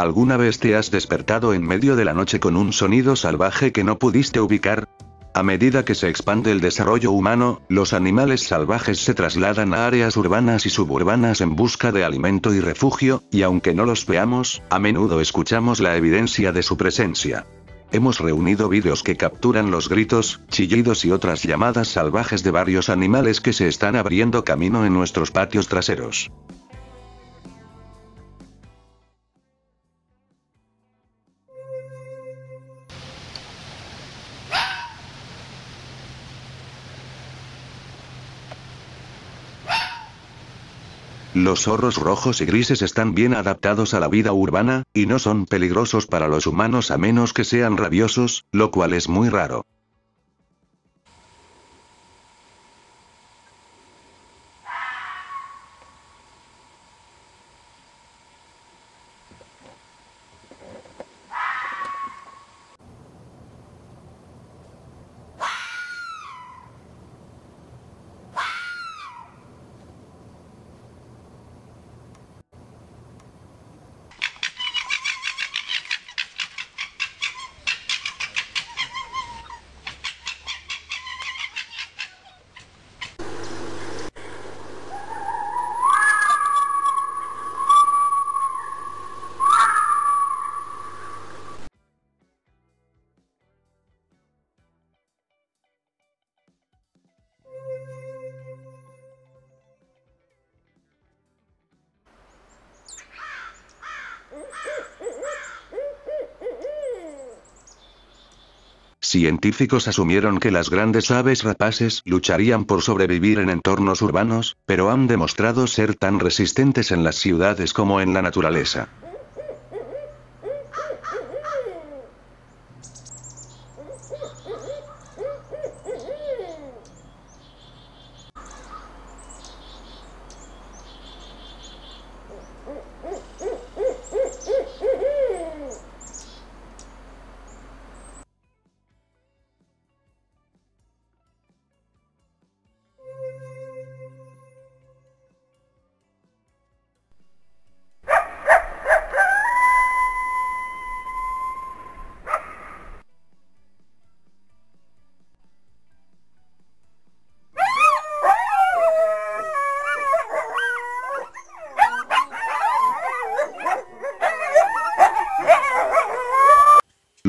¿Alguna vez te has despertado en medio de la noche con un sonido salvaje que no pudiste ubicar? A medida que se expande el desarrollo humano, los animales salvajes se trasladan a áreas urbanas y suburbanas en busca de alimento y refugio, y aunque no los veamos, a menudo escuchamos la evidencia de su presencia. Hemos reunido vídeos que capturan los gritos, chillidos y otras llamadas salvajes de varios animales que se están abriendo camino en nuestros patios traseros. Los zorros rojos y grises están bien adaptados a la vida urbana, y no son peligrosos para los humanos a menos que sean rabiosos, lo cual es muy raro. Científicos asumieron que las grandes aves rapaces lucharían por sobrevivir en entornos urbanos, pero han demostrado ser tan resistentes en las ciudades como en la naturaleza.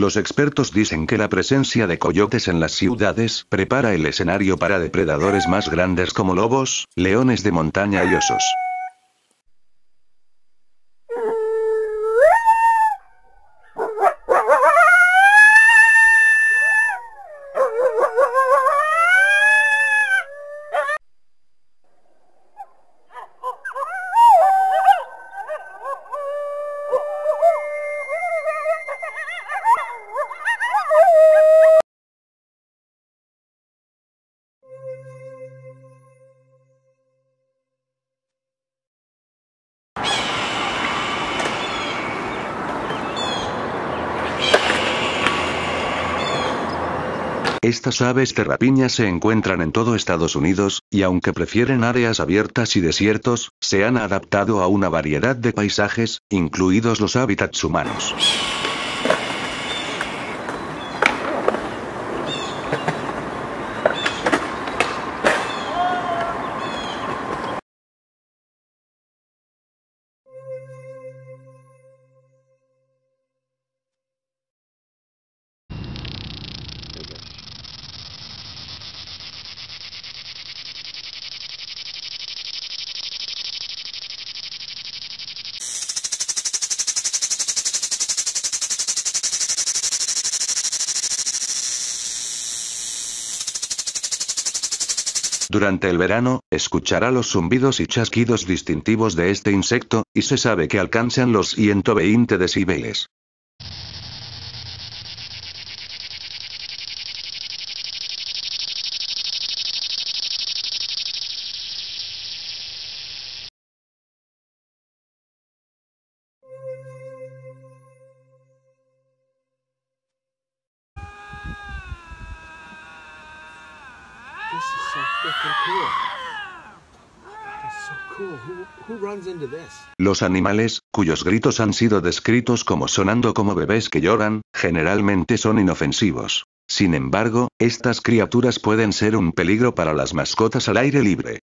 Los expertos dicen que la presencia de coyotes en las ciudades prepara el escenario para depredadores más grandes como lobos, leones de montaña y osos. Estas aves de rapiña se encuentran en todo Estados Unidos, y aunque prefieren áreas abiertas y desiertos, se han adaptado a una variedad de paisajes, incluidos los hábitats humanos. Durante el verano, escuchará los zumbidos y chasquidos distintivos de este insecto, y se sabe que alcanzan los 120 decibeles. Los animales, cuyos gritos han sido descritos como sonando como bebés que lloran, generalmente son inofensivos. Sin embargo, estas criaturas pueden ser un peligro para las mascotas al aire libre.